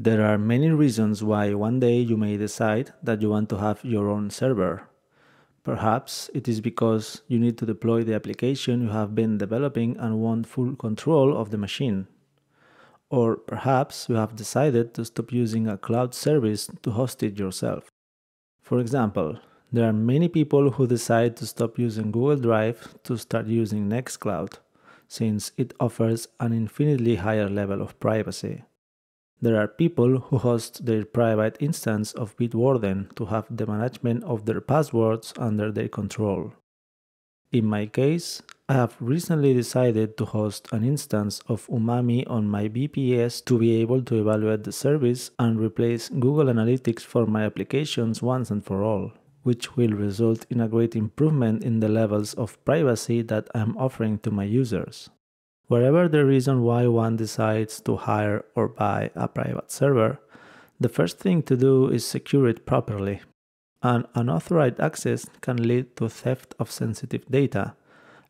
There are many reasons why one day you may decide that you want to have your own server. Perhaps it is because you need to deploy the application you have been developing and want full control of the machine. Or perhaps you have decided to stop using a cloud service to host it yourself. For example, there are many people who decide to stop using Google Drive to start using Nextcloud, since it offers an infinitely higher level of privacy. There are people who host their private instance of Bitwarden to have the management of their passwords under their control. In my case, I have recently decided to host an instance of Umami on my VPS to be able to evaluate the service and replace Google Analytics for my applications once and for all, which will result in a great improvement in the levels of privacy that I am offering to my users. Whatever the reason why one decides to hire or buy a private server, the first thing to do is secure it properly. An unauthorized access can lead to theft of sensitive data,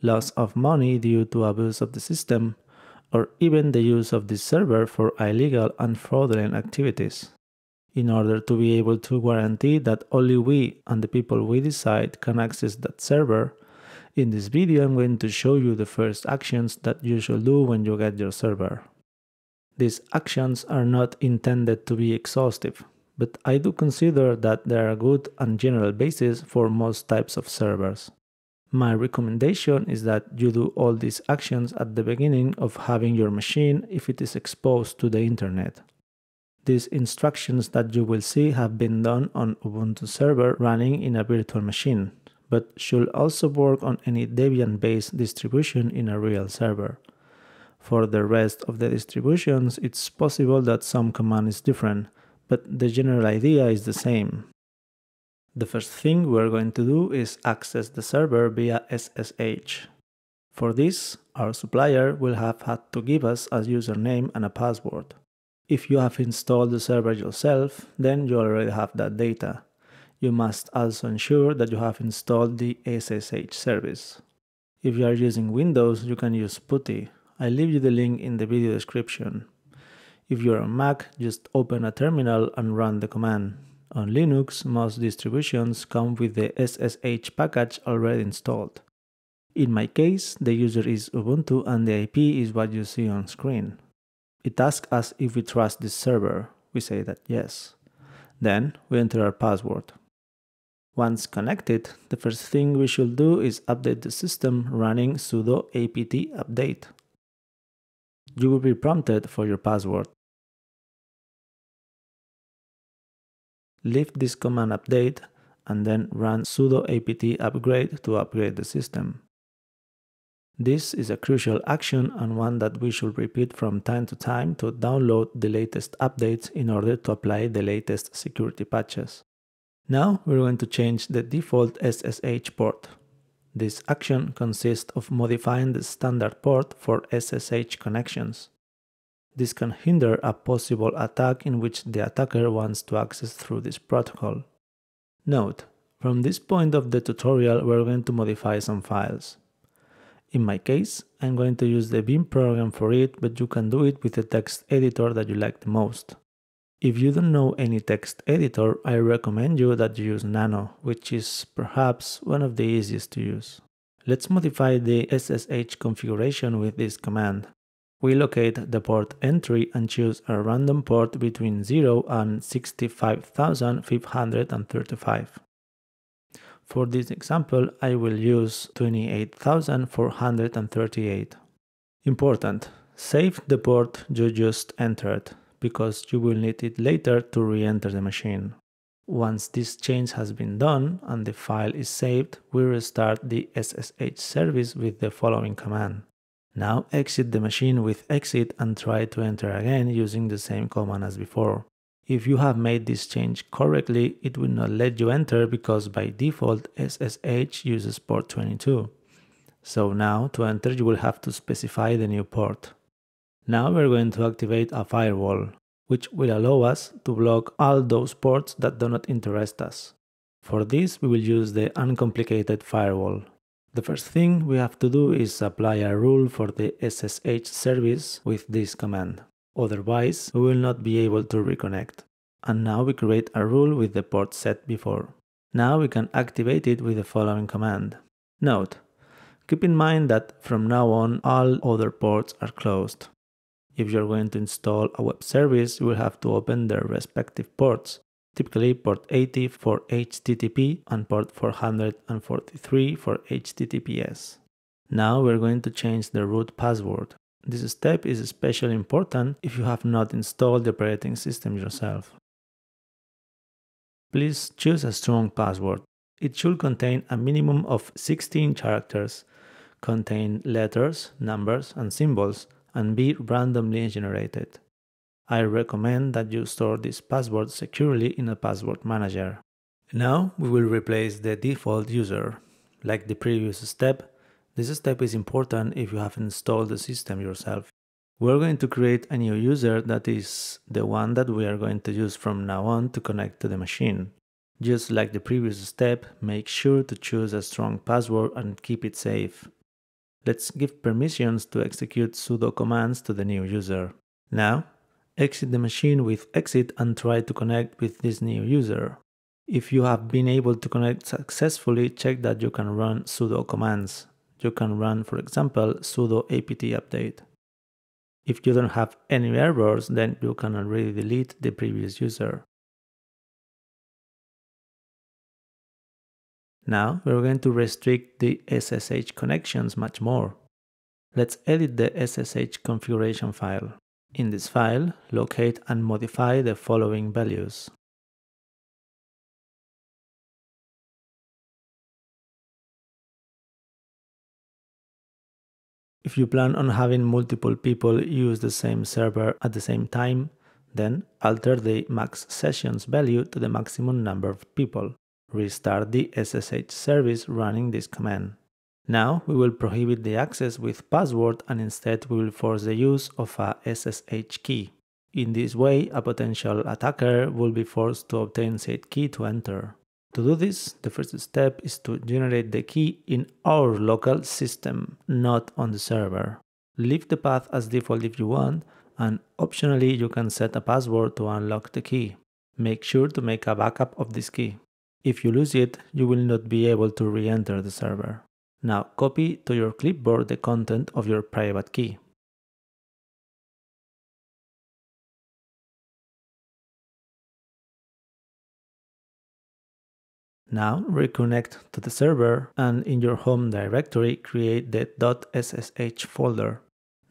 loss of money due to abuse of the system, or even the use of the server for illegal and fraudulent activities. In order to be able to guarantee that only we and the people we decide can access that server, in this video I'm going to show you the first actions that you should do when you get your server. These actions are not intended to be exhaustive, but I do consider that they are a good and general basis for most types of servers. My recommendation is that you do all these actions at the beginning of having your machine if it is exposed to the internet. These instructions that you will see have been done on Ubuntu server running in a virtual machine, but should also work on any Debian-based distribution in a real server. For the rest of the distributions, it's possible that some command is different, but the general idea is the same. The first thing we're going to do is access the server via SSH. For this, our supplier will have had to give us a username and a password. If you have installed the server yourself, then you already have that data you must also ensure that you have installed the SSH service. If you are using Windows, you can use PuTTY. I leave you the link in the video description. If you're on Mac, just open a terminal and run the command. On Linux, most distributions come with the SSH package already installed. In my case, the user is Ubuntu and the IP is what you see on screen. It asks us if we trust this server. We say that yes. Then we enter our password. Once connected, the first thing we should do is update the system running sudo apt update. You will be prompted for your password. Leave this command update and then run sudo apt upgrade to upgrade the system. This is a crucial action and one that we should repeat from time to time to download the latest updates in order to apply the latest security patches. Now we're going to change the default SSH port. This action consists of modifying the standard port for SSH connections. This can hinder a possible attack in which the attacker wants to access through this protocol. Note, from this point of the tutorial we're going to modify some files. In my case, I'm going to use the Vim program for it, but you can do it with the text editor that you like the most. If you don't know any text editor, I recommend you that you use Nano, which is perhaps one of the easiest to use. Let's modify the SSH configuration with this command. We locate the port entry and choose a random port between 0 and 65535. For this example, I will use 28438. Important, save the port you just entered because you will need it later to re-enter the machine. Once this change has been done and the file is saved, we restart the SSH service with the following command. Now exit the machine with exit and try to enter again using the same command as before. If you have made this change correctly, it will not let you enter because by default SSH uses port 22. So now to enter you will have to specify the new port. Now we're going to activate a firewall, which will allow us to block all those ports that do not interest us. For this, we will use the uncomplicated firewall. The first thing we have to do is apply a rule for the SSH service with this command. Otherwise, we will not be able to reconnect. And now we create a rule with the port set before. Now we can activate it with the following command. Note, keep in mind that from now on all other ports are closed. If you're going to install a web service, you will have to open their respective ports, typically port 80 for HTTP and port 443 for HTTPS. Now we're going to change the root password. This step is especially important if you have not installed the operating system yourself. Please choose a strong password. It should contain a minimum of 16 characters, contain letters, numbers, and symbols, and be randomly generated. I recommend that you store this password securely in a password manager. Now we will replace the default user. Like the previous step, this step is important if you have installed the system yourself. We're going to create a new user that is the one that we are going to use from now on to connect to the machine. Just like the previous step, make sure to choose a strong password and keep it safe. Let's give permissions to execute sudo commands to the new user. Now, exit the machine with exit and try to connect with this new user. If you have been able to connect successfully, check that you can run sudo commands you can run, for example, sudo apt update. If you don't have any errors, then you can already delete the previous user. Now we're going to restrict the SSH connections much more. Let's edit the SSH configuration file. In this file, locate and modify the following values. If you plan on having multiple people use the same server at the same time, then alter the max sessions value to the maximum number of people. Restart the SSH service running this command. Now we will prohibit the access with password and instead we will force the use of a SSH key. In this way, a potential attacker will be forced to obtain said key to enter. To do this, the first step is to generate the key in our local system, not on the server. Leave the path as default if you want, and optionally you can set a password to unlock the key. Make sure to make a backup of this key. If you lose it, you will not be able to re-enter the server. Now copy to your clipboard the content of your private key. Now reconnect to the server and in your home directory create the .ssh folder.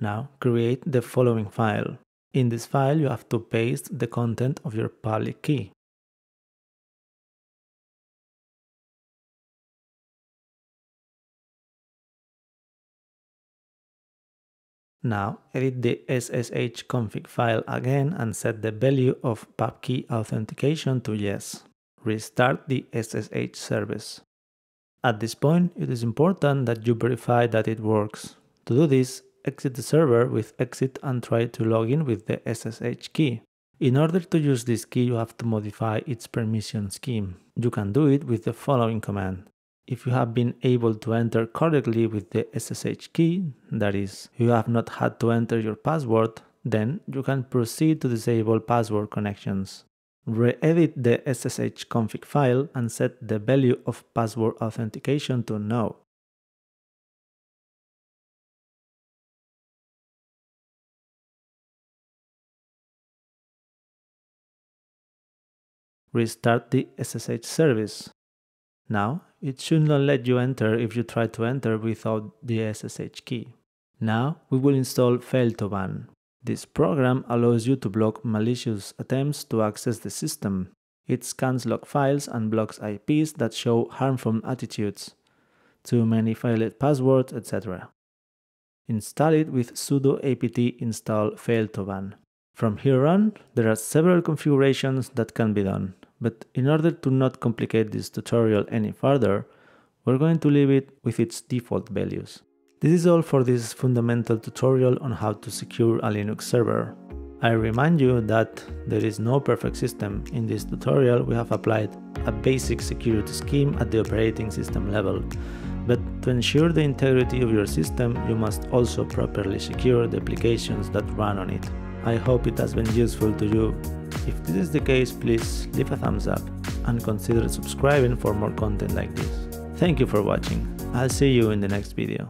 Now create the following file. In this file you have to paste the content of your public key. Now edit the SSH config file again and set the value of pubkey authentication to yes restart the SSH service. At this point, it is important that you verify that it works. To do this, exit the server with exit and try to log in with the SSH key. In order to use this key, you have to modify its permission scheme. You can do it with the following command. If you have been able to enter correctly with the SSH key, that is, you have not had to enter your password, then you can proceed to disable password connections re-edit the SSH config file and set the value of password authentication to no. Restart the SSH service. Now, it should not let you enter if you try to enter without the SSH key. Now, we will install Fail2Ban. This program allows you to block malicious attempts to access the system. It scans log files and blocks IPs that show harmful attitudes, too many failed passwords, etc. Install it with sudo apt install fail2ban. From here on, there are several configurations that can be done, but in order to not complicate this tutorial any further, we're going to leave it with its default values. This is all for this fundamental tutorial on how to secure a Linux server. I remind you that there is no perfect system. In this tutorial we have applied a basic security scheme at the operating system level. But to ensure the integrity of your system, you must also properly secure the applications that run on it. I hope it has been useful to you. If this is the case, please leave a thumbs up and consider subscribing for more content like this. Thank you for watching. I'll see you in the next video.